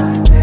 time.